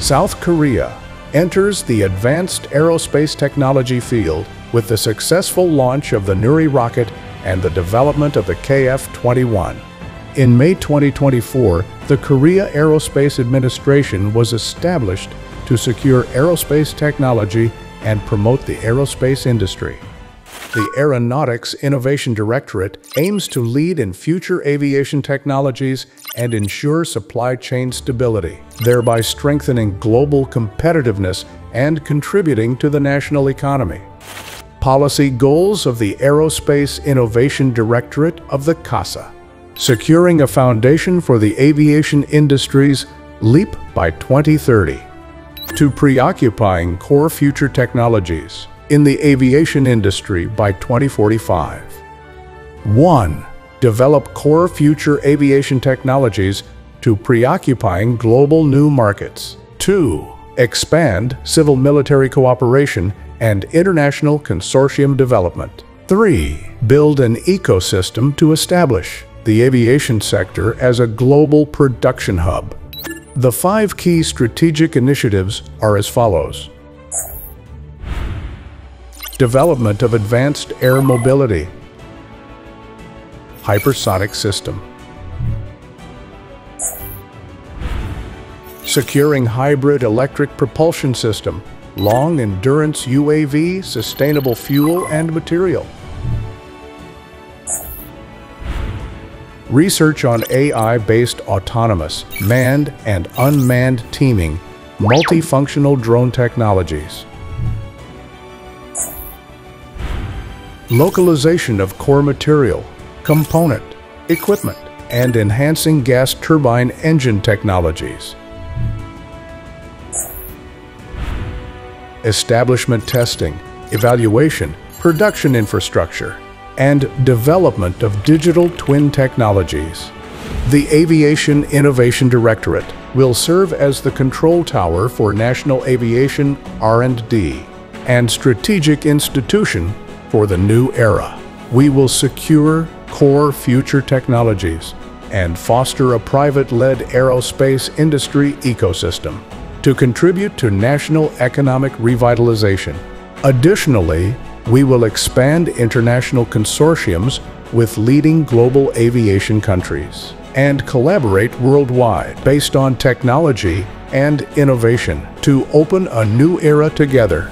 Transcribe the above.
South Korea enters the advanced aerospace technology field with the successful launch of the Nuri rocket and the development of the KF-21. In May 2024, the Korea Aerospace Administration was established to secure aerospace technology and promote the aerospace industry. The Aeronautics Innovation Directorate aims to lead in future aviation technologies and ensure supply chain stability, thereby strengthening global competitiveness and contributing to the national economy. Policy goals of the Aerospace Innovation Directorate of the KASA. Securing a foundation for the aviation industry's leap by 2030. To preoccupying core future technologies in the aviation industry by 2045. 1. Develop core future aviation technologies to preoccupying global new markets. 2. Expand civil-military cooperation and international consortium development. 3. Build an ecosystem to establish the aviation sector as a global production hub. The five key strategic initiatives are as follows. Development of advanced air mobility. Hypersonic system. Securing hybrid electric propulsion system, long endurance UAV, sustainable fuel and material. Research on AI-based autonomous, manned and unmanned teaming, multifunctional drone technologies. Localization of core material, component, equipment, and enhancing gas turbine engine technologies. Establishment testing, evaluation, production infrastructure, and development of digital twin technologies. The Aviation Innovation Directorate will serve as the control tower for national aviation R&D and strategic institution for the new era. We will secure core future technologies and foster a private-led aerospace industry ecosystem to contribute to national economic revitalization. Additionally, we will expand international consortiums with leading global aviation countries and collaborate worldwide based on technology and innovation to open a new era together